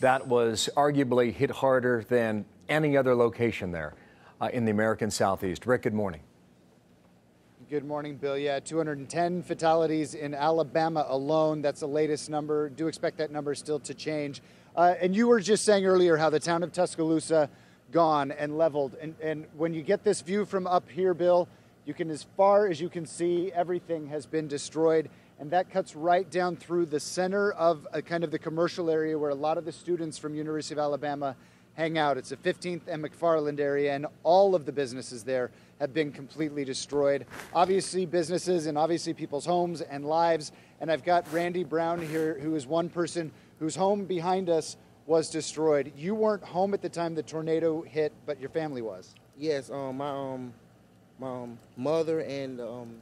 that was arguably hit harder than any other location there uh, in the American Southeast. Rick, good morning. Good morning, Bill. Yeah, 210 fatalities in Alabama alone. That's the latest number. Do expect that number still to change. Uh, and you were just saying earlier how the town of Tuscaloosa gone and leveled. And, and when you get this view from up here, Bill, you can, as far as you can see, everything has been destroyed. And that cuts right down through the center of a kind of the commercial area where a lot of the students from University of Alabama hang out. It's the 15th and McFarland area, and all of the businesses there have been completely destroyed. Obviously, businesses and obviously people's homes and lives. And I've got Randy Brown here, who is one person whose home behind us was destroyed. You weren't home at the time the tornado hit, but your family was. Yes, um, my um, my um, mother and um,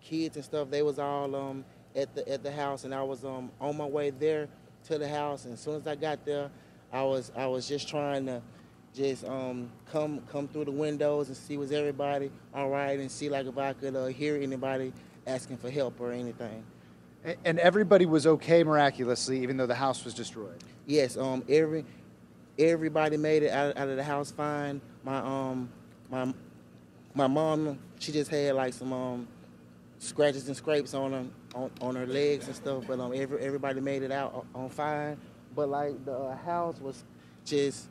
kids and stuff, they was all um, at the at the house, and I was um, on my way there to the house. And as soon as I got there, I was I was just trying to just um, come come through the windows and see was everybody all right, and see like if I could uh, hear anybody asking for help or anything. And everybody was okay miraculously, even though the house was destroyed. Yes, um, every everybody made it out, out of the house fine. My um my my mom, she just had like some um scratches and scrapes on her on, on her legs and stuff, but um every, everybody made it out on fine. But like the uh, house was just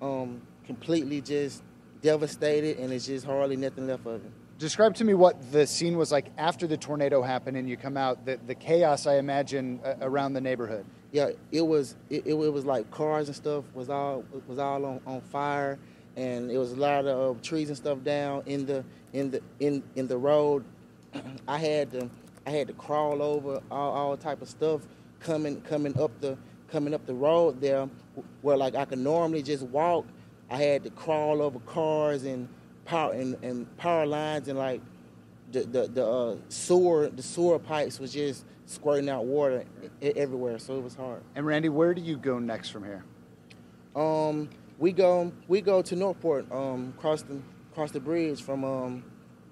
um, completely just devastated, and it's just hardly nothing left of it. Describe to me what the scene was like after the tornado happened and you come out. The, the chaos, I imagine, uh, around the neighborhood. Yeah, it was. It, it, was like cars and stuff was all was all on, on fire, and it was a lot of uh, trees and stuff down in the in the in in the road. I had to I had to crawl over all, all type of stuff coming coming up the coming up the road there where like I could normally just walk. I had to crawl over cars and power and, and power lines and like the the, the uh, sewer the sewer pipes was just squirting out water everywhere, so it was hard. And Randy, where do you go next from here? Um, we go we go to Northport, um, cross the cross the bridge from um,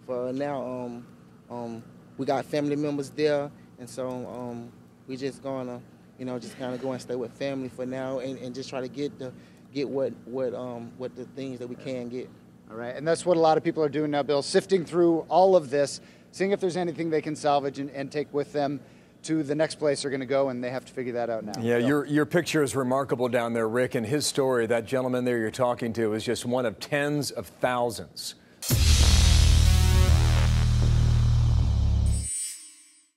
for now. Um, um, we got family members there, and so um, we just gonna you know, just kind of go and stay with family for now and, and just try to get the get what what um what the things that we can get. All right, and that's what a lot of people are doing now, Bill, sifting through all of this, seeing if there's anything they can salvage and, and take with them to the next place they're going to go, and they have to figure that out now. Yeah, so. your, your picture is remarkable down there, Rick, and his story, that gentleman there you're talking to, is just one of tens of thousands